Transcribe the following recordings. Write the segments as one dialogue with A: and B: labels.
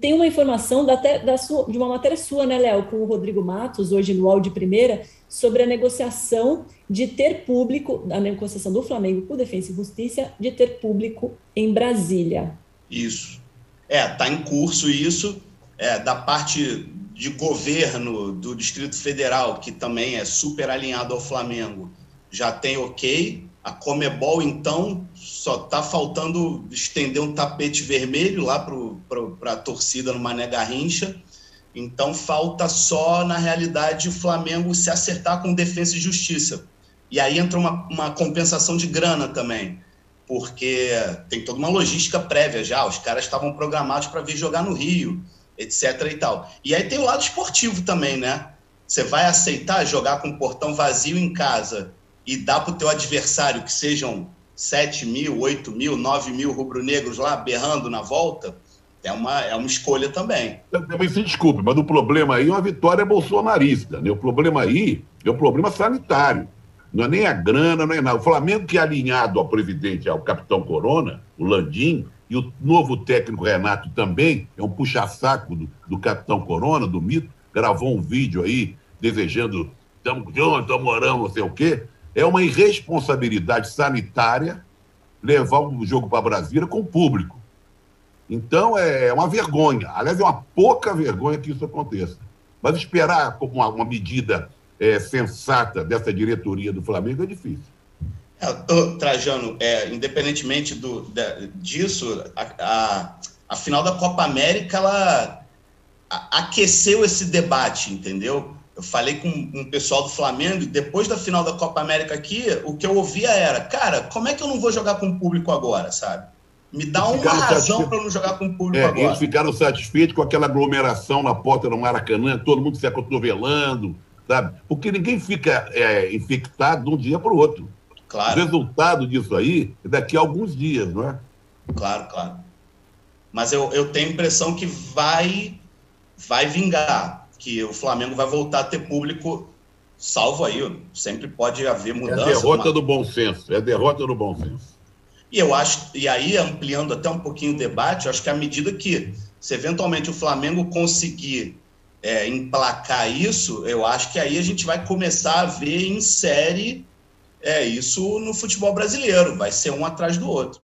A: Tem uma informação da, da sua, de uma matéria sua, né, Léo, com o Rodrigo Matos, hoje no UOL de Primeira, sobre a negociação de ter público, a negociação do Flamengo com Defesa e Justiça, de ter público em Brasília.
B: Isso. É, está em curso isso, é, da parte de governo do Distrito Federal, que também é super alinhado ao Flamengo, já tem ok. A Comebol, então, só está faltando estender um tapete vermelho lá para a torcida no Mané Garrincha. Então, falta só, na realidade, o Flamengo se acertar com defesa e justiça. E aí entra uma, uma compensação de grana também, porque tem toda uma logística prévia já. Os caras estavam programados para vir jogar no Rio etc e tal. E aí tem o lado esportivo também, né? Você vai aceitar jogar com o portão vazio em casa e dar para o teu adversário que sejam 7 mil, 8 mil, 9 mil rubro-negros lá berrando na volta? É uma, é uma escolha também.
C: Também se desculpe, mas o problema aí é uma vitória bolsonarista. Né? O problema aí é o problema sanitário. Não é nem a grana, não é nada. O Flamengo, que é alinhado ao presidente, ao capitão Corona, o Landim, e o novo técnico Renato também, é um puxa-saco do, do Capitão Corona, do Mito, gravou um vídeo aí desejando estamos juntos, estamos morando, não sei o quê. É uma irresponsabilidade sanitária levar o jogo para Brasília com o público. Então é uma vergonha. Aliás, é uma pouca vergonha que isso aconteça. Mas esperar uma, uma medida é, sensata dessa diretoria do Flamengo é difícil.
B: É, Trajano, é, independentemente do, da, disso, a, a, a, final da Copa América ela aqueceu esse debate, entendeu? Eu falei com um pessoal do Flamengo e depois da final da Copa América aqui, o que eu ouvia era, cara, como é que eu não vou jogar com o público agora, sabe? Me dá uma razão para eu não jogar com o público é, agora.
C: Eles ficaram satisfeitos com aquela aglomeração na porta do Maracanã, todo mundo se acotovelando, sabe? Porque ninguém fica é, infectado de um dia para o outro. Claro. O resultado disso aí é daqui a alguns dias, não é?
B: Claro, claro. Mas eu, eu tenho a impressão que vai, vai vingar, que o Flamengo vai voltar a ter público, salvo aí, sempre pode haver mudança.
C: É a derrota mas... do bom senso, é a derrota do bom senso.
B: E eu acho, e aí ampliando até um pouquinho o debate, eu acho que à medida que se eventualmente o Flamengo conseguir é, emplacar isso, eu acho que aí a gente vai começar a ver em série é isso no futebol brasileiro, vai ser um atrás do outro.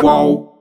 D: Qual